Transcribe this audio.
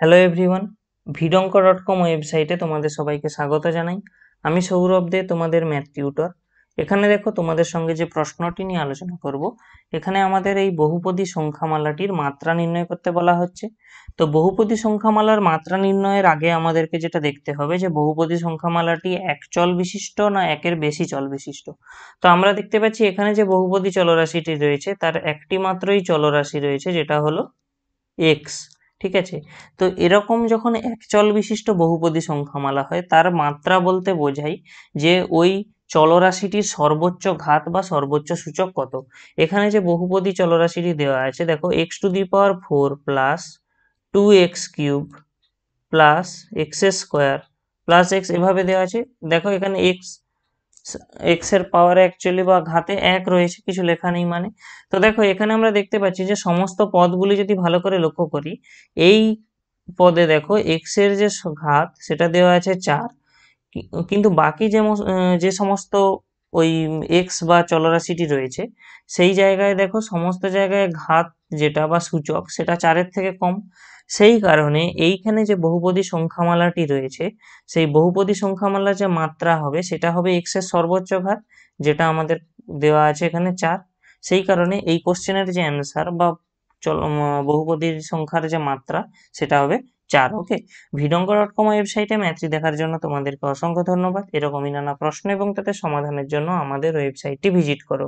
Hello everyone ভিডঙ্ক dot com ওয়েবসাইটে তোমাদের সবাইকে স্বাগত জানাই। আমি সৌরভ দে, তোমাদের ম্যাথ টিউটর এখানে দেখো তোমাদের সঙ্গে যে প্রশ্নটি নিয়ে আলোচনা করব, এখানে আমাদের এই বহুপদী সংখ্যামালাটির মাত্রা নির্ণয় করতে বলা হচ্ছে। তো বহুপদী সংখ্যামালার মাত্রা নির্ণয়ের আগে আমাদেরকে যেটা দেখতে হবে যে বহুপদী সংখ্যামালাটি এক চল বিশিষ্ট না একের বেশি চল বিশিষ্ট। তো আমরা দেখতে পাচ্ছি এখানে যে বহুপদী চলরাশিটি রয়েছে, তার একটি মাত্রই চলরাশি রয়েছে, যেটা হলো এক্স ঠিক আছে? তো এরকম যখন একচল বিশিষ্ট বহুপদী সংখ্যামালা হয়, তার মাত্রা বলতে বোঝাই যে ওই চলরাশিটির সর্বোচ্চ ঘাত বা সর্বোচ্চ সূচক কত। এখানে যে বহুপদী চলরাশিটি দেওয়া আছে, দেখো x to the power four plus two x cube plus x square plus x এভাবে দেওয়া আছে। দেখো, এখানে এক্স এক্সের পাওয়ারে অ্যাকচুয়ালি বা ঘাতে এক রয়েছে, কিছু লেখা নেই মানে। তো দেখো, এখানে আমরা দেখতে পাচ্ছি যে সমস্ত পদগুলি যদি ভালো করে লক্ষ্য করি, এই পদে দেখো এক্সের যে ঘাত, সেটা দেওয়া আছে চার। কিন্তু বাকি যে যে সমস্ত ওই এক্স বা চলরাশিটি রয়েছে। সেই জায়গায় দেখো সমস্ত জায়গায় ঘাত যেটা বা সূচক সেটা চারের থেকে কম। সেই কারণে এইখানে যে বহুপদী সংখ্যামালাটি রয়েছে, সেই বহুপদী সংখ্যামালার যে মাত্রা হবে সেটা হবে এক্সের সর্বোচ্চ ঘাত, যেটা আমাদের দেওয়া আছে এখানে চার। সেই কারণে এই কোশ্চেনের যে অ্যান্সার বা চল বহুপদীর সংখ্যার যে মাত্রা সেটা হবে চার ওকে ভিডঙ্গ ডট কম ওয়েবসাইটে ম্যাচটি দেখার জন্য তোমাদেরকে অসংখ্য ধন্যবাদ। এরকমই নানা প্রশ্ন এবং তাদের সমাধানের জন্য আমাদের ওয়েবসাইটটি ভিজিট করো।